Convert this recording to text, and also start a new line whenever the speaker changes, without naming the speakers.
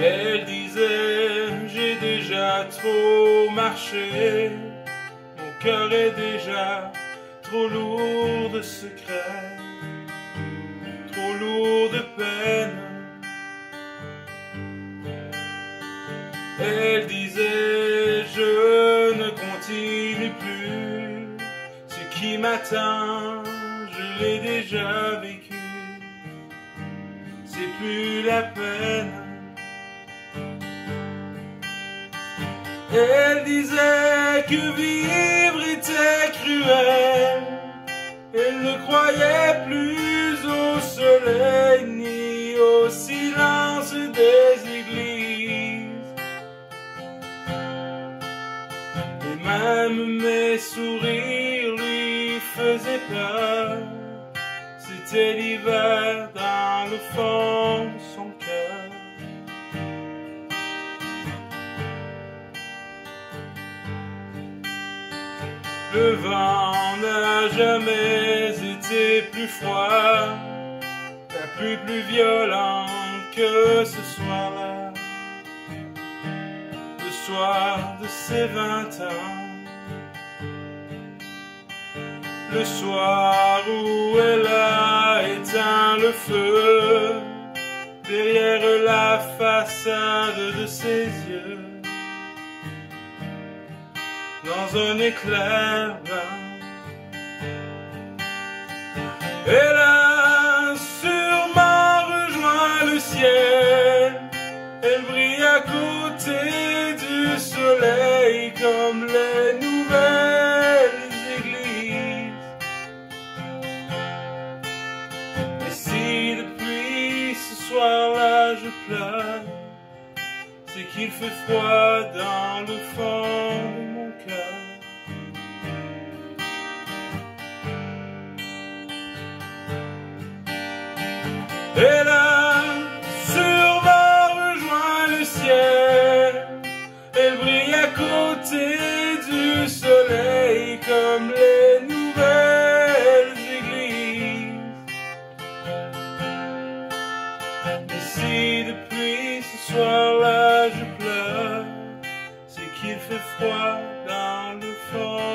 Elle disait, j'ai déjà trop marché, mon cœur est déjà trop lourd de secrets, trop lourd de peine. Elle disait, je ne continue plus, ce qui m'atteint, je l'ai déjà vécu, c'est plus la peine. Elle disait que vivre était cruel. Elle ne croyait plus au soleil ni au silence des églises. Et même mes sourires lui faisaient peur. C'était l'hiver dans le fond de son cœur. Le vent n'a jamais été plus froid, la pluie plus violente que ce soir-là, le soir de ses vingt ans. Le soir où elle a éteint le feu derrière la façade de ses yeux dans un éclair. Elle a sûrement rejoint le ciel, elle brille à côté du soleil comme les nouvelles églises. Et si depuis ce soir-là je pleure, c'est qu'il fait froid dans le fond Et là, sur va rejoint le ciel. Elle brille à côté du soleil comme les nouvelles églises. Et si depuis ce soir-là je pleure, c'est qu'il fait froid dans le fond.